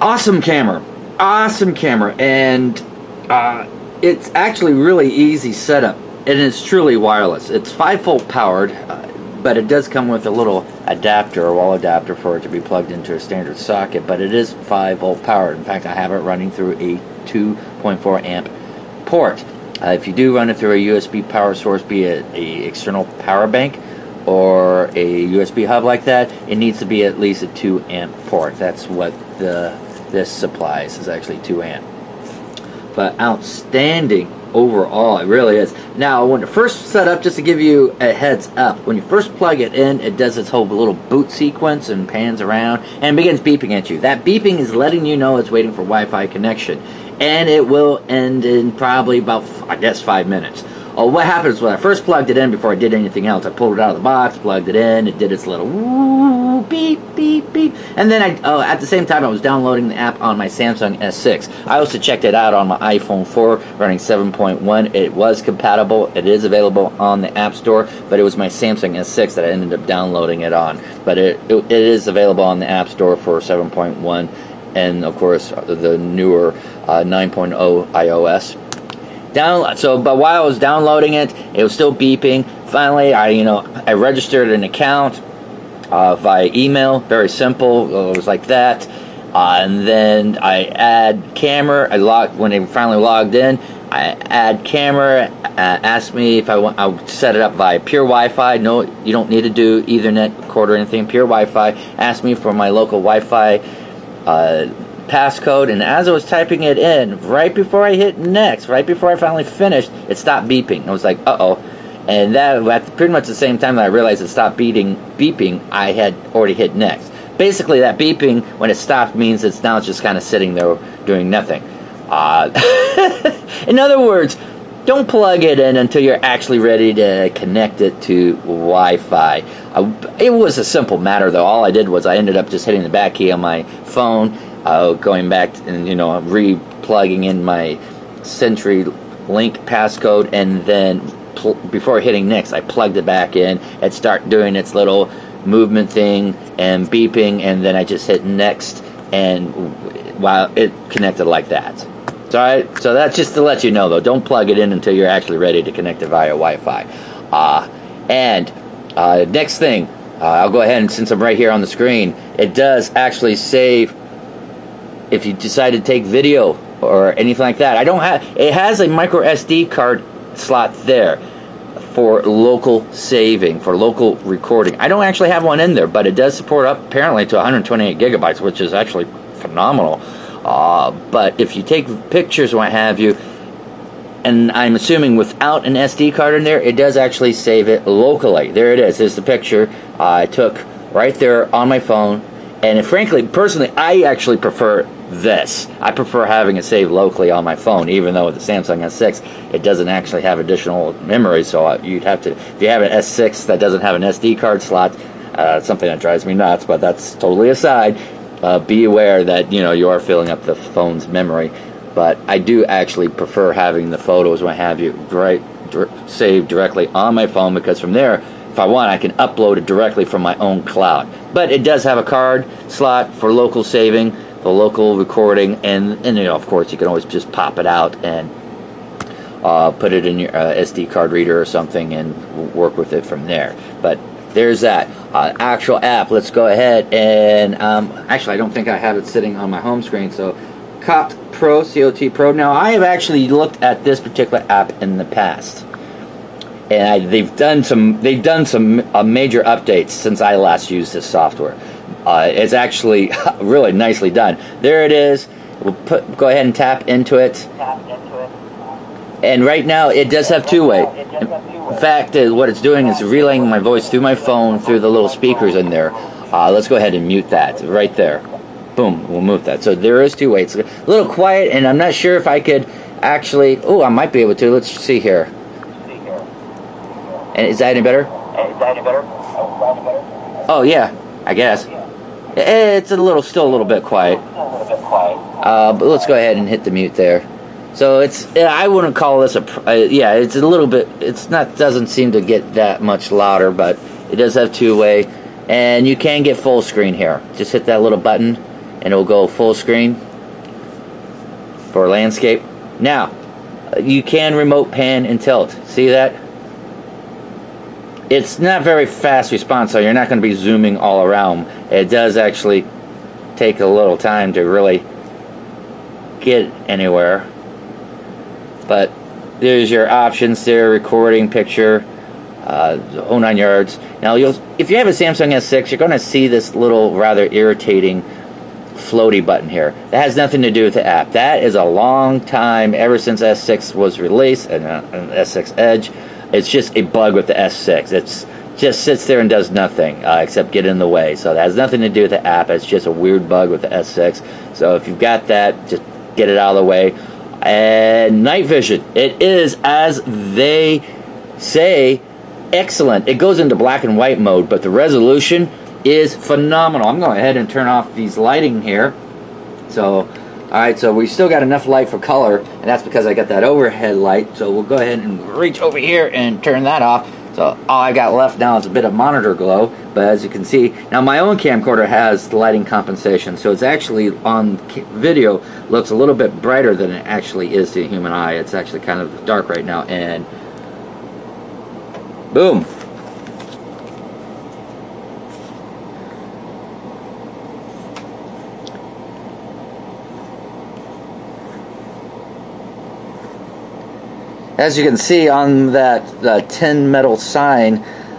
awesome camera, awesome camera, and uh, it's actually really easy setup, and it's truly wireless. It's five volt powered, uh, but it does come with a little adapter, a wall adapter for it to be plugged into a standard socket. But it is five volt powered. In fact, I have it running through a 2.4 amp port. Uh, if you do run it through a USB power source, be it a external power bank or a USB hub like that, it needs to be at least a 2 amp port. That's what the this supplies is actually 2 amp. But outstanding overall, it really is. Now, when it first set up, just to give you a heads up, when you first plug it in, it does its whole little boot sequence and pans around and begins beeping at you. That beeping is letting you know it's waiting for Wi-Fi connection, and it will end in probably about, I guess, five minutes. Oh, what happens when I first plugged it in before I did anything else? I pulled it out of the box, plugged it in, it did its little woo, beep, beep, beep. And then I, oh, at the same time, I was downloading the app on my Samsung S6. I also checked it out on my iPhone 4 running 7.1. It was compatible. It is available on the App Store, but it was my Samsung S6 that I ended up downloading it on. But it, it, it is available on the App Store for 7.1 and, of course, the newer uh, 9.0 iOS down so but while I was downloading it, it was still beeping. Finally, I you know I registered an account uh, via email. Very simple. It was like that. Uh, and then I add camera. I log when I finally logged in. I add camera. Uh, asked me if I want. I set it up via pure Wi-Fi. No, you don't need to do Ethernet cord or anything. Pure Wi-Fi. Asked me for my local Wi-Fi uh, passcode, and as I was typing it in, right before I hit next, right before I finally finished, it stopped beeping. I was like, uh oh. And that at pretty much the same time that I realized it stopped beating, beeping, I had already hit next. Basically, that beeping when it stopped means it's now just kind of sitting there doing nothing. Uh, in other words, don't plug it in until you're actually ready to connect it to Wi-Fi. Uh, it was a simple matter, though. All I did was I ended up just hitting the back key on my phone uh, going back and you know re-plugging in my Century Link passcode, and then pl- before hitting next, I plugged it back in. It start doing its little movement thing and beeping, and then I just hit next, and while it connected like that. So, I, so that's just to let you know, though. Don't plug it in until you're actually ready to connect it via Wi-Fi. Uh, and uh, next thing, uh, I'll go ahead and since I'm right here on the screen, it does actually save if you decide to take video or anything like that. I don't have it has a micro SD card slot there for local saving, for local recording. I don't actually have one in there, but it does support up apparently to 128 gigabytes, which is actually phenomenal. Uh, but if you take pictures, what have you, and I'm assuming without an SD card in there, it does actually save it locally. There it is. There's the picture I took right there on my phone. And frankly, personally, I actually prefer this. I prefer having it saved locally on my phone, even though with the Samsung S6 it doesn't actually have additional memory. So you'd have to, if you have an S6 that doesn't have an SD card slot, uh, something that drives me nuts. But that's totally aside. Uh, be aware that you know you are filling up the phone's memory. But I do actually prefer having the photos, what have you, right, saved directly on my phone because from there if I want, I can upload it directly from my own cloud. But it does have a card slot for local saving, the local recording, and, and you know, of course, you can always just pop it out and uh, put it in your uh, SD card reader or something and work with it from there. But there's that uh, actual app. Let's go ahead and um, actually, I don't think I have it sitting on my home screen. So, COT Pro, COT Pro. Now, I have actually looked at this particular app in the past, and I, they've done some they've done some uh, major updates since I last used this software. Uh, it's actually really nicely done. There it is. We'll put, go ahead and tap into it. Tap into it. And right now, it does have two way. In fact, uh, what it's doing is relaying my voice through my phone through the little speakers in there. Uh, let's go ahead and mute that right there. Boom, we'll mute that. So there is two way. It's a little quiet, and I'm not sure if I could actually. Oh, I might be able to. Let's see here. And is that any better? Is that any better? Oh yeah, I guess. It's a little, still a little bit quiet. Uh, but let's go ahead and hit the mute there. So it's, I wouldn't call this a, uh, yeah, it's a little bit, it's not, doesn't seem to get that much louder, but it does have two way, and you can get full screen here. Just hit that little button, and it will go full screen for landscape. Now, you can remote pan and tilt. See that? It's not very fast response, so you're not going to be zooming all around. It does actually take a little time to really get anywhere. But there's your options there, recording, picture, uh, whole nine yards. Now, if you have a Samsung S6, you're going to see this little rather irritating floaty button here. That has nothing to do with the app. That is a long time, ever since S6 was released and uh, S6 Edge. It's just a bug with the S6. It's just sits there and does nothing uh, except get in the way. So that has nothing to do with the app. It's just a weird bug with the S6. So if you've got that, just get it out of the way. And night vision, it is as they say excellent. It goes into black and white mode, but the resolution is phenomenal. I'm going ahead and turn off these lighting here. So, alright, so we still got enough light for color, and that's because I got that overhead light. So we'll go ahead and reach over here and turn that off. So all I got left now is a bit of monitor glow, but as you can see, now my own camcorder has the lighting compensation, so it's actually on video looks a little bit brighter than it actually is to the human eye. It's actually kind of dark right now, and boom, as you can see on that tin metal sign,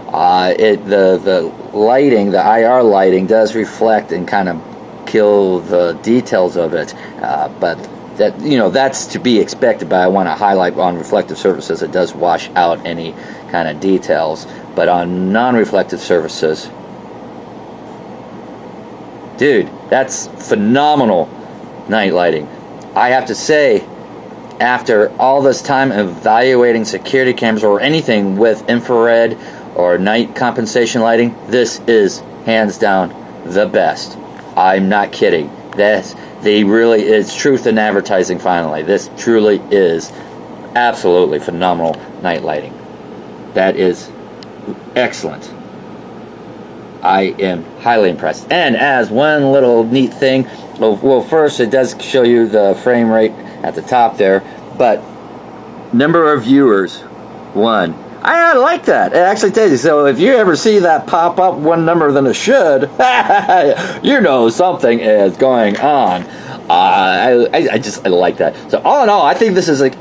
uh, it the the lighting, the IR lighting, does reflect and kind of kill the details of it. Uh, but that you know that's to be expected. But I want to highlight on reflective surfaces, it does wash out any kind of details. But on non-reflective surfaces, dude, that's phenomenal night lighting. I have to say, after all this time evaluating security cameras or anything with infrared or night compensation lighting, this is hands down the best. I'm not kidding. This they really it's truth in advertising finally. This truly is absolutely phenomenal night lighting. That is excellent. I am highly impressed. And as one little neat thing, well, well first it does show you the frame rate at the top there. But number of viewers, one. I I like that. It actually tells you. So if you ever see that pop up one number than it should, you know something is going on. Uh, I, I just I like that. So all in all, I think this is like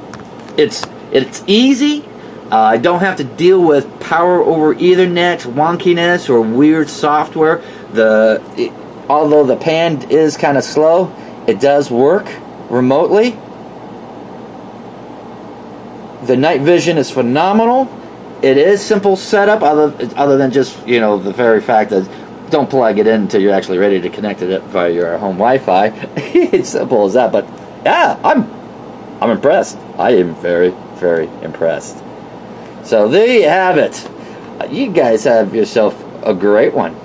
it's it's easy. Uh, I don't have to deal with power over Ethernet wonkiness or weird software. The it, although the pan is kind of slow, it does work remotely. The night vision is phenomenal. It is simple setup, other other than just you know the very fact that don't plug it in until you're actually ready to connect it via your home Wi-Fi. it's simple as that. But yeah, I'm I'm impressed. I am very very impressed. So there you have it. You guys have yourself a great one.